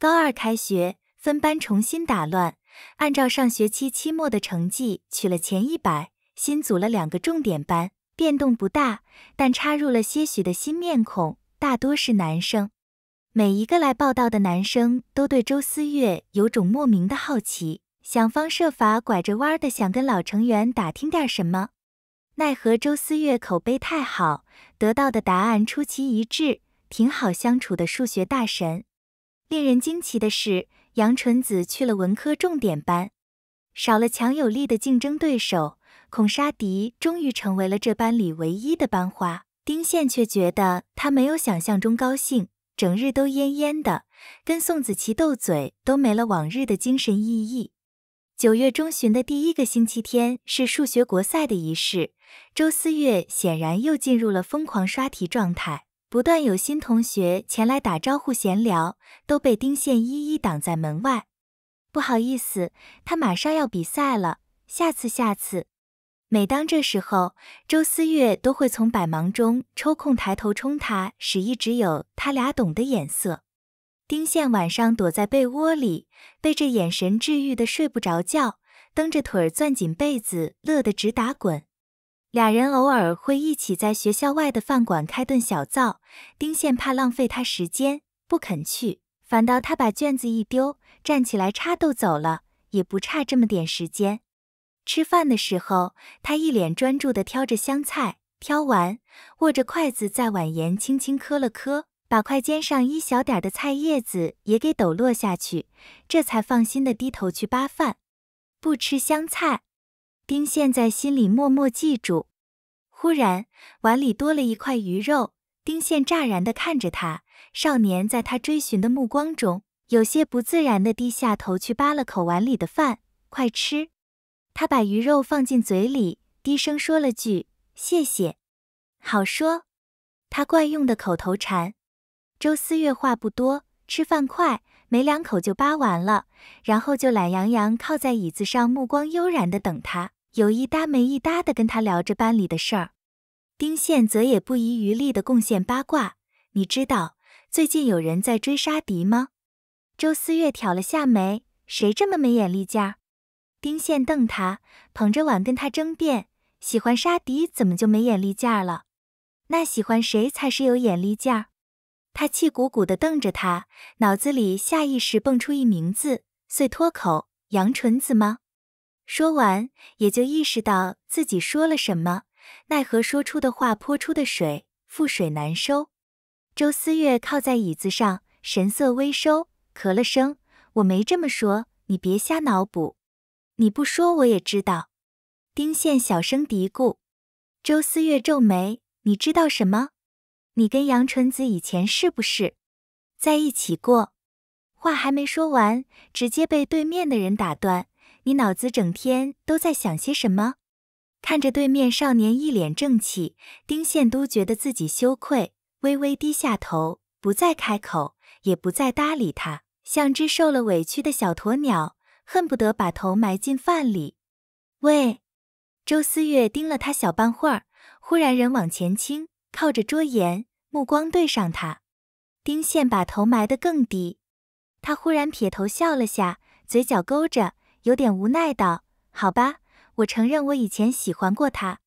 高二开学，分班重新打乱，按照上学期期末的成绩取了前一百，新组了两个重点班，变动不大，但插入了些许的新面孔，大多是男生。每一个来报道的男生都对周思月有种莫名的好奇，想方设法拐着弯的想跟老成员打听点什么。奈何周思月口碑太好，得到的答案出奇一致，挺好相处的数学大神。令人惊奇的是，杨纯子去了文科重点班，少了强有力的竞争对手，孔莎迪终于成为了这班里唯一的班花。丁宪却觉得他没有想象中高兴，整日都恹恹的，跟宋子琪斗嘴都没了往日的精神奕奕。九月中旬的第一个星期天是数学国赛的仪式，周思月显然又进入了疯狂刷题状态。不断有新同学前来打招呼闲聊，都被丁宪一一挡在门外。不好意思，他马上要比赛了，下次下次。每当这时候，周思月都会从百忙中抽空抬头冲他使一只有他俩懂的眼色。丁宪晚上躲在被窝里，被这眼神治愈的睡不着觉，蹬着腿儿攥紧被子，乐得直打滚。俩人偶尔会一起在学校外的饭馆开顿小灶，丁宪怕浪费他时间，不肯去，反倒他把卷子一丢，站起来插兜走了，也不差这么点时间。吃饭的时候，他一脸专注地挑着香菜，挑完，握着筷子在碗沿轻轻磕了磕，把筷尖上一小点的菜叶子也给抖落下去，这才放心地低头去扒饭。不吃香菜。丁宪在心里默默记住。忽然，碗里多了一块鱼肉。丁宪乍然地看着他，少年在他追寻的目光中，有些不自然地低下头去扒了口碗里的饭。快吃！他把鱼肉放进嘴里，低声说了句：“谢谢。”好说，他惯用的口头禅。周思月话不多，吃饭快，没两口就扒完了，然后就懒洋洋靠在椅子上，目光悠然地等他。有一搭没一搭的跟他聊着班里的事儿，丁宪则也不遗余力的贡献八卦。你知道最近有人在追沙迪吗？周思月挑了下眉，谁这么没眼力见儿？丁宪瞪他，捧着碗跟他争辩：喜欢沙迪怎么就没眼力见儿了？那喜欢谁才是有眼力见儿？他气鼓鼓的瞪着他，脑子里下意识蹦出一名字，遂脱口：杨纯子吗？说完，也就意识到自己说了什么，奈何说出的话泼出的水，覆水难收。周思月靠在椅子上，神色微收，咳了声：“我没这么说，你别瞎脑补。你不说我也知道。”丁宪小声嘀咕。周思月皱眉：“你知道什么？你跟杨纯子以前是不是在一起过？”话还没说完，直接被对面的人打断。你脑子整天都在想些什么？看着对面少年一脸正气，丁宪都觉得自己羞愧，微微低下头，不再开口，也不再搭理他，像只受了委屈的小鸵鸟，恨不得把头埋进饭里。喂，周思月盯了他小半会儿，忽然人往前倾，靠着桌沿，目光对上他。丁宪把头埋得更低，他忽然撇头笑了下，嘴角勾着。有点无奈道：“好吧，我承认我以前喜欢过他。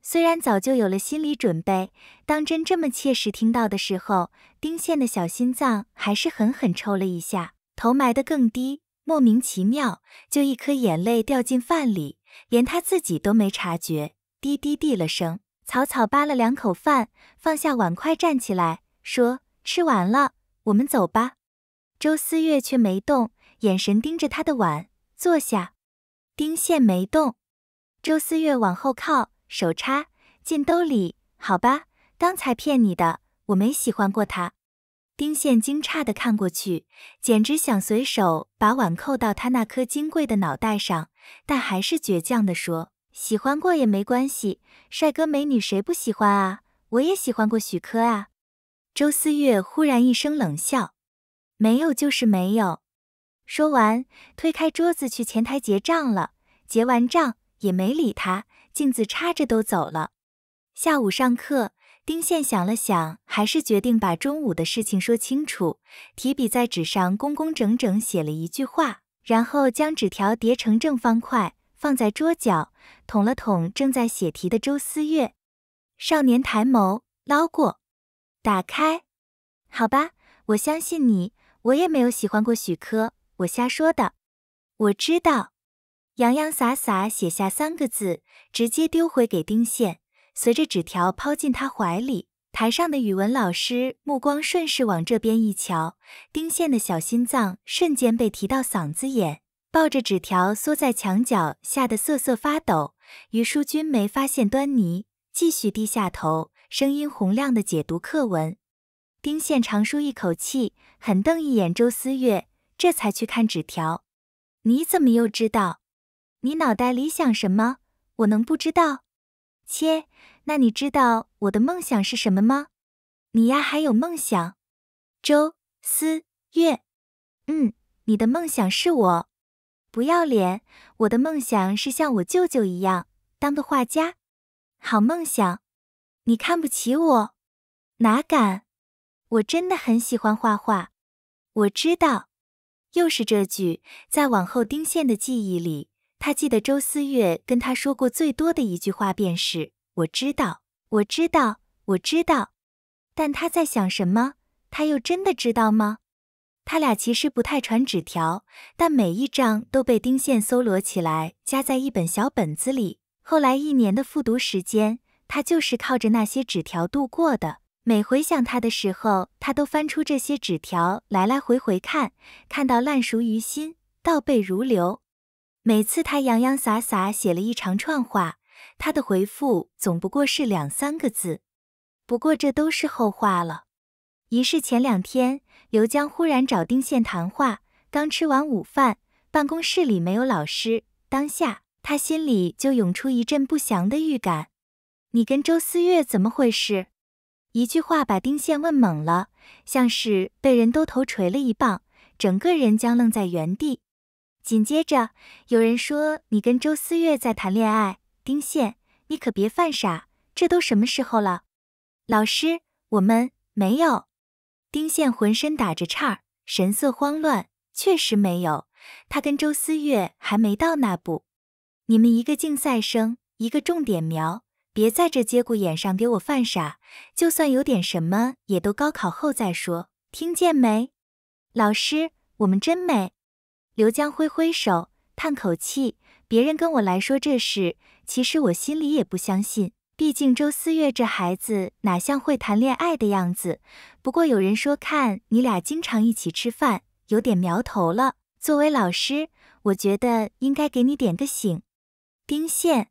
虽然早就有了心理准备，当真这么切实听到的时候，丁宪的小心脏还是狠狠抽了一下，头埋得更低，莫名其妙就一颗眼泪掉进饭里，连他自己都没察觉，滴滴地了声，草草扒了两口饭，放下碗筷，站起来说：吃完了，我们走吧。周思月却没动，眼神盯着他的碗。坐下，丁宪没动。周思月往后靠，手插进兜里。好吧，刚才骗你的，我没喜欢过他。丁宪惊诧的看过去，简直想随手把碗扣到他那颗金贵的脑袋上，但还是倔强的说：“喜欢过也没关系，帅哥美女谁不喜欢啊？我也喜欢过许科啊。”周思月忽然一声冷笑：“没有就是没有。”说完，推开桌子去前台结账了。结完账也没理他，镜子插着都走了。下午上课，丁宪想了想，还是决定把中午的事情说清楚，提笔在纸上工工整整写了一句话，然后将纸条叠成正方块，放在桌角，捅了捅正在写题的周思月。少年抬眸，捞过，打开。好吧，我相信你。我也没有喜欢过许科，我瞎说的。我知道。洋洋洒洒写下三个字，直接丢回给丁宪，随着纸条抛进他怀里。台上的语文老师目光顺势往这边一瞧，丁宪的小心脏瞬间被提到嗓子眼，抱着纸条缩在墙角，吓得瑟瑟发抖。于淑君没发现端倪，继续低下头，声音洪亮的解读课文。丁宪长舒一口气，狠瞪一眼周思月，这才去看纸条。你怎么又知道？你脑袋里想什么？我能不知道？切，那你知道我的梦想是什么吗？你呀还有梦想？周思月，嗯，你的梦想是我？不要脸！我的梦想是像我舅舅一样当个画家。好梦想！你看不起我？哪敢！我真的很喜欢画画。我知道，又是这句。在往后丁宪的记忆里。他记得周思月跟他说过最多的一句话便是“我知道，我知道，我知道”。但他在想什么？他又真的知道吗？他俩其实不太传纸条，但每一张都被丁宪搜罗起来，夹在一本小本子里。后来一年的复读时间，他就是靠着那些纸条度过的。每回想他的时候，他都翻出这些纸条来来回回看，看到烂熟于心，倒背如流。每次他洋洋洒洒写了一长串话，他的回复总不过是两三个字。不过这都是后话了。仪式前两天，刘江忽然找丁宪谈话，刚吃完午饭，办公室里没有老师，当下他心里就涌出一阵不祥的预感。你跟周思月怎么回事？一句话把丁宪问懵了，像是被人兜头锤了一棒，整个人僵愣在原地。紧接着，有人说你跟周思月在谈恋爱，丁宪，你可别犯傻，这都什么时候了？老师，我们没有。丁宪浑身打着颤，神色慌乱，确实没有，他跟周思月还没到那步。你们一个竞赛生，一个重点苗，别在这节骨眼上给我犯傻，就算有点什么，也都高考后再说，听见没？老师，我们真没。刘江挥挥手，叹口气：“别人跟我来说这事，其实我心里也不相信。毕竟周思月这孩子哪像会谈恋爱的样子？不过有人说看你俩经常一起吃饭，有点苗头了。作为老师，我觉得应该给你点个醒。”丁宪，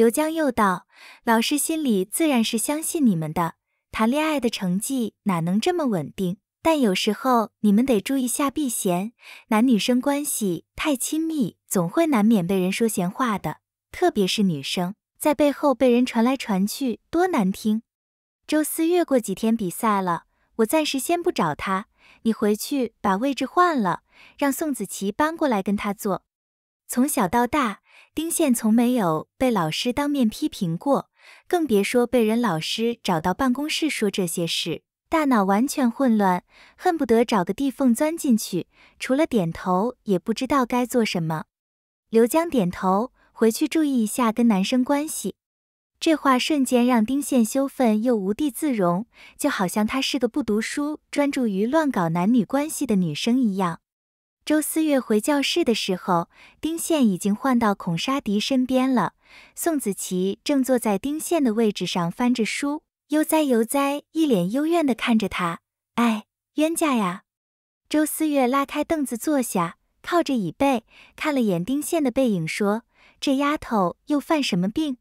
刘江又道：“老师心里自然是相信你们的，谈恋爱的成绩哪能这么稳定？”但有时候你们得注意下避嫌，男女生关系太亲密，总会难免被人说闲话的，特别是女生在背后被人传来传去，多难听。周思月过几天比赛了，我暂时先不找他，你回去把位置换了，让宋子琪搬过来跟他坐。从小到大，丁宪从没有被老师当面批评过，更别说被人老师找到办公室说这些事。大脑完全混乱，恨不得找个地缝钻进去，除了点头也不知道该做什么。刘江点头，回去注意一下跟男生关系。这话瞬间让丁宪羞愤又无地自容，就好像她是个不读书、专注于乱搞男女关系的女生一样。周思月回教室的时候，丁宪已经换到孔莎迪身边了，宋子琪正坐在丁宪的位置上翻着书。悠哉悠哉，一脸幽怨的看着他。哎，冤家呀！周思月拉开凳子坐下，靠着椅背，看了眼丁宪的背影，说：“这丫头又犯什么病？”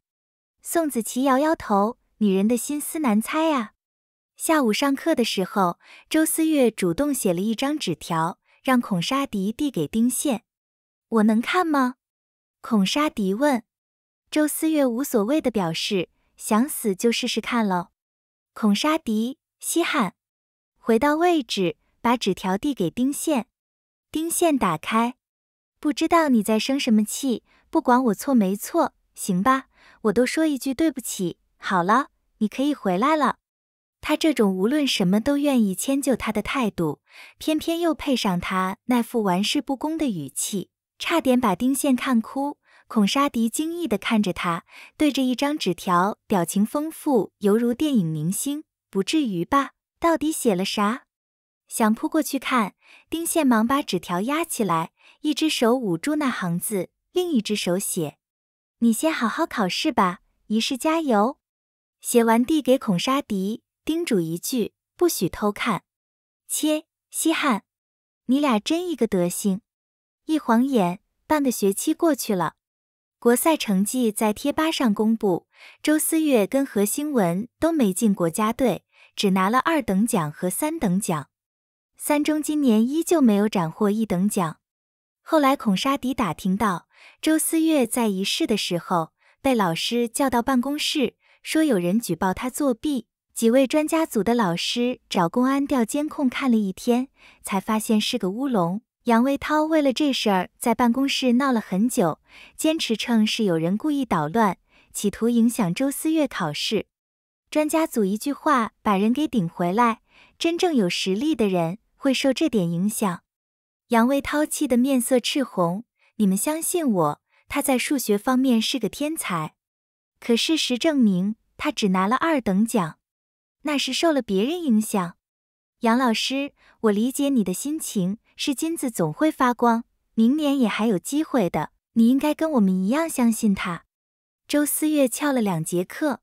宋子琪摇摇头：“女人的心思难猜啊。”下午上课的时候，周思月主动写了一张纸条，让孔莎迪递给丁宪：“我能看吗？”孔莎迪问。周思月无所谓的表示：“想死就试试看喽。”孔莎迪稀罕，回到位置，把纸条递给丁宪。丁宪打开，不知道你在生什么气，不管我错没错，行吧，我都说一句对不起。好了，你可以回来了。他这种无论什么都愿意迁就他的态度，偏偏又配上他那副玩世不恭的语气，差点把丁宪看哭。孔莎迪惊异地看着他，对着一张纸条，表情丰富，犹如电影明星。不至于吧？到底写了啥？想扑过去看，丁宪忙把纸条压起来，一只手捂住那行字，另一只手写：“你先好好考试吧，一试加油。”写完递给孔莎迪。叮嘱一句，不许偷看。切，稀罕！你俩真一个德行。一晃眼，半个学期过去了。国赛成绩在贴吧上公布，周思月跟何兴文都没进国家队，只拿了二等奖和三等奖。三中今年依旧没有斩获一等奖。后来孔莎迪打听到，周思月在仪式的时候被老师叫到办公室，说有人举报他作弊。几位专家组的老师找公安调监控看了一天，才发现是个乌龙。杨维涛为了这事儿在办公室闹了很久，坚持称是有人故意捣乱，企图影响周思月考试。专家组一句话把人给顶回来，真正有实力的人会受这点影响？杨维涛气得面色赤红。你们相信我，他在数学方面是个天才，可事实证明他只拿了二等奖。那是受了别人影响，杨老师，我理解你的心情。是金子总会发光，明年也还有机会的。你应该跟我们一样相信他。周思月翘了两节课，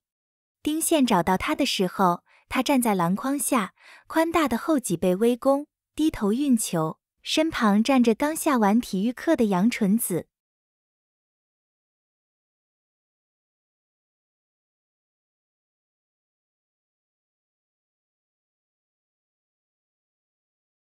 丁宪找到他的时候，他站在篮筐下，宽大的后脊背微弓，低头运球，身旁站着刚下完体育课的杨纯子。